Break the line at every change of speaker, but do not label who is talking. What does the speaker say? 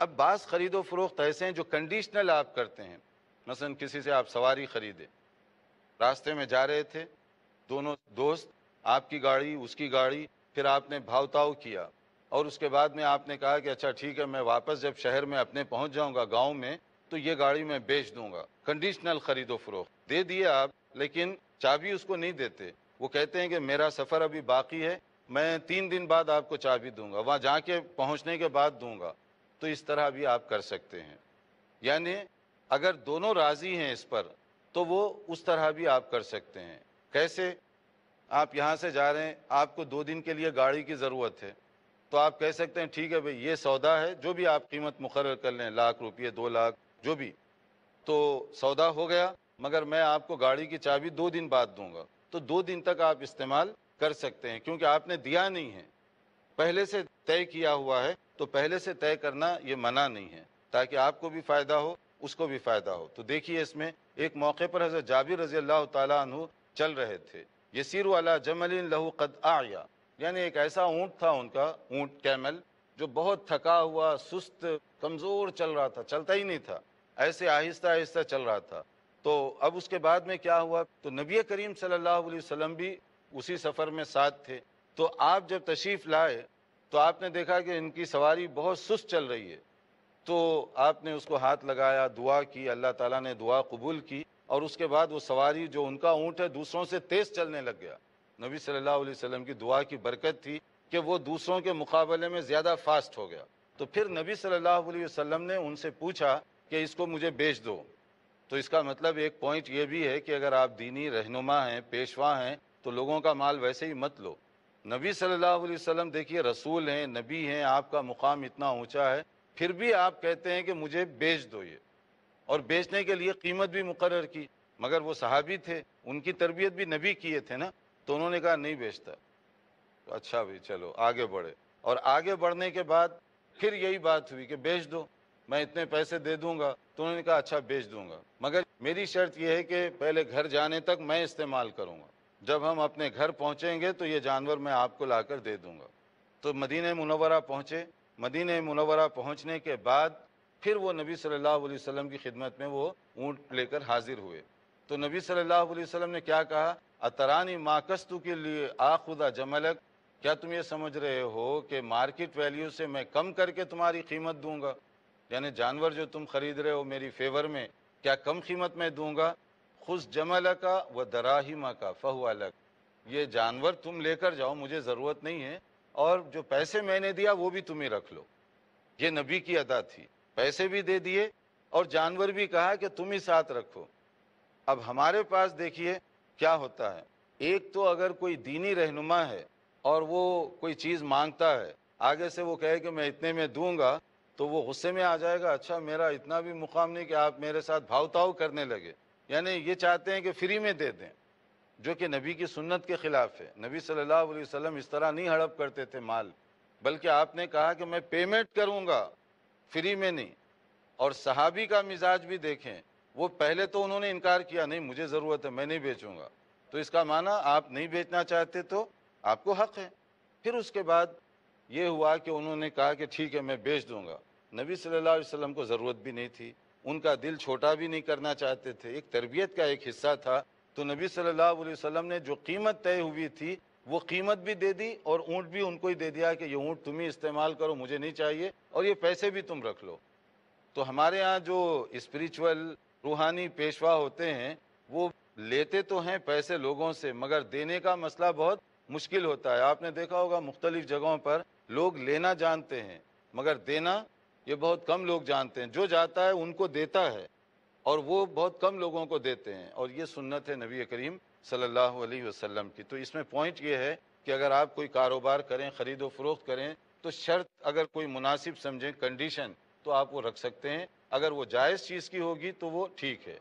اب بعض خرید و فروخت ایسے ہیں جو کنڈیشنل آپ کرتے ہیں۔ مثلا کسی سے آپ سواری خریدے۔ راستے میں جا رہے تھے، دونوں دوست، آپ کی گاڑی، اس کی گاڑی، پھر آپ نے بھاؤتاؤ کیا۔ اور اس کے بعد میں آپ نے کہا کہ اچھا ٹھیک ہے، میں واپس جب شہر میں اپنے پہنچ جاؤں گا گاؤں میں، تو یہ گاڑی میں بیچ دوں گا۔ کنڈیشنل خرید و فروخت۔ دے دیے آپ، لیکن چابی اس کو نہیں دیتے۔ وہ کہتے ہیں کہ میرا سفر ابھی باقی ہے، میں تین دن بعد آپ کو چابی دوں گا، وہاں جا کے پہنچنے کے بعد دوں گا۔ تو اس طرح بھی آپ کر سکتے ہیں۔ یعنی اگر دونوں راضی ہیں اس پر، تو وہ اس طرح بھی آپ کر سکتے ہیں۔ کیسے؟ آپ یہاں سے جا رہے ہیں، آپ کو دو دن کے لیے گاڑی کی ضرورت ہے۔ تو آپ کہہ سکتے ہیں، ٹھیک ہے بھائی، یہ سودا ہے، جو بھی آپ قیمت مقرر کر لیں، لاکھ روپئے دو لاکھ، جو بھی۔ تو سودا ہو گیا، مگر میں آپ کو گاڑی کی چابی دو دن بعد دوں گا۔ تو دو دن تک آپ استعمال کر سکتے ہیں، کیونکہ آپ نے دیا نہیں ہے۔ پہلے سے طے کیا ہوا ہے، تو پہلے سے طے کرنا یہ منع نہیں ہے۔ تاکہ آپ کو بھی فائدہ ہو، اس کو بھی فائدہ ہو۔ تو دیکھیے اس میں ایک موقع پر حضرت جابر رضی اللہ تعالیٰ عنہ چل رہے تھے۔ یسیر والا جمل لہو قد آیا یعنی ایک ایسا اونٹ تھا، ان کا اونٹ کیمل، جو بہت تھکا ہوا، سست، کمزور چل رہا تھا، چلتا ہی نہیں تھا۔ ایسے آہستہ آہستہ چل رہا تھا۔ تو اب اس کے بعد میں کیا ہوا؟ تو نبی کریم صلی اللہ علیہ وسلم بھی اسی سفر میں ساتھ تھے۔ تو آپ جب تشریف لائے تو آپ نے دیکھا کہ ان کی سواری بہت سست چل رہی ہے۔ تو آپ نے اس کو ہاتھ لگایا، دعا کی، اللہ تعالیٰ نے دعا قبول کی اور اس کے بعد وہ سواری جو ان کا اونٹ ہے، دوسروں سے تیز چلنے لگ گیا۔ نبی صلی اللہ علیہ وسلم کی دعا کی برکت تھی کہ وہ دوسروں کے مقابلے میں زیادہ فاسٹ ہو گیا۔ تو پھر نبی صلی اللہ علیہ وسلم نے ان سے پوچھا کہ اس کو مجھے بیچ دو۔ تو اس کا مطلب ایک پوائنٹ یہ بھی ہے کہ اگر آپ دینی رہنما ہیں، پیشوا ہیں، تو لوگوں کا مال ویسے ہی مت لو۔ نبی صلی اللہ علیہ وسلم دیکھیے رسول ہیں، نبی ہیں، آپ کا مقام اتنا اونچا ہے، پھر بھی آپ کہتے ہیں کہ مجھے بیچ دو یہ۔ اور بیچنے کے لیے قیمت بھی مقرر کی، مگر وہ صحابی تھے، ان کی تربیت بھی نبی کیے تھے نا، تو انہوں نے کہا نہیں بیچتا۔ اچھا بھی چلو، آگے بڑھے۔ اور آگے بڑھنے کے بعد پھر یہی بات ہوئی کہ بیچ دو، میں اتنے پیسے دے دوں گا۔ تو انہوں نے کہا اچھا بیچ دوں گا۔ مگر میری شرط یہ ہے کہ پہلے گھر جانے تک میں استعمال کروں گا۔ جب ہم اپنے گھر پہنچیں گے تو یہ جانور میں آپ کو لا کر دے دوں گا۔ تو مدینہ منورہ پہنچے۔ مدینہ منورہ پہنچنے کے بعد پھر وہ نبی صلی اللہ علیہ وسلم کی خدمت میں وہ اونٹ لے کر حاضر ہوئے۔ تو نبی صلی اللہ علیہ وسلم نے کیا کہا؟ اترانی ماکستو کے لیے آخدہ جملک، کیا تم یہ سمجھ رہے ہو کہ مارکیٹ ویلیو سے میں کم کر کے تمہاری قیمت دوں گا؟ یعنی جانور جو تم خرید رہے ہو میری فیور میں، کیا کم قیمت میں دوں گا؟ خوش جمل کا و دراہیما کا فہو الگ یہ جانور تم لے کر جاؤ، مجھے ضرورت نہیں ہے، اور جو پیسے میں نے دیا وہ بھی تمہیں رکھ لو۔ یہ نبی کی ادا تھی، پیسے بھی دے دیے، اور جانور بھی کہا کہ تم ہی ساتھ رکھو۔ اب ہمارے پاس دیکھیے کیا ہوتا ہے۔ ایک تو اگر کوئی دینی رہنما ہے اور وہ کوئی چیز مانگتا ہے، آگے سے وہ کہے کہ میں اتنے میں دوں گا، تو وہ غصے میں آ جائے گا اچھا میرا اتنا بھی مقام نہیں کہ آپ میرے ساتھ بھاؤ تاؤ کرنے لگے۔ یعنی یہ چاہتے ہیں کہ فری میں دے دیں، جو کہ نبی کی سنت کے خلاف ہے۔ نبی صلی اللہ علیہ وسلم اس طرح نہیں ہڑپ کرتے تھے مال، بلکہ آپ نے کہا کہ میں پیمنٹ کروں گا، فری میں نہیں۔ اور صحابی کا مزاج بھی دیکھیں، وہ پہلے تو انہوں نے انکار کیا، نہیں مجھے ضرورت ہے، میں نہیں بیچوں گا۔ تو اس کا معنی آپ نہیں بیچنا چاہتے تو آپ کو حق ہے۔ پھر اس کے بعد یہ ہوا کہ انہوں نے کہا کہ ٹھیک ہے، میں بیچ دوں گا۔ نبی صلی اللہ علیہ وسلم کو ضرورت بھی نہیں تھی۔ ان کا دل چھوٹا بھی نہیں کرنا چاہتے تھے۔ ایک تربیت کا ایک حصہ تھا۔ تو نبی صلی اللہ علیہ وسلم نے جو قیمت طے ہوئی تھی، وہ قیمت بھی دے دی اور اونٹ بھی ان کو ہی دے دیا کہ یہ اونٹ تم ہی استعمال کرو، مجھے نہیں چاہیے اور یہ پیسے بھی تم رکھ لو۔ تو ہمارے یہاں جو اسپریچول روحانی پیشوا ہوتے ہیں، وہ لیتے تو ہیں پیسے لوگوں سے، مگر دینے کا مسئلہ بہت مشکل ہوتا ہے۔ آپ نے دیکھا ہوگا مختلف جگہوں پر لوگ لینا جانتے ہیں، مگر دینا یہ بہت کم لوگ جانتے ہیں۔ جو جاتا ہے ان کو دیتا ہے اور وہ بہت کم لوگوں کو دیتے ہیں۔ اور یہ سنت ہے نبی کریم صلی اللہ علیہ وسلم کی۔ تو اس میں پوائنٹ یہ ہے کہ اگر آپ کوئی کاروبار کریں، خرید و فروخت کریں، تو شرط اگر کوئی مناسب سمجھیں کنڈیشن تو آپ وہ رکھ سکتے ہیں۔ اگر وہ جائز چیز کی ہوگی تو وہ ٹھیک ہے۔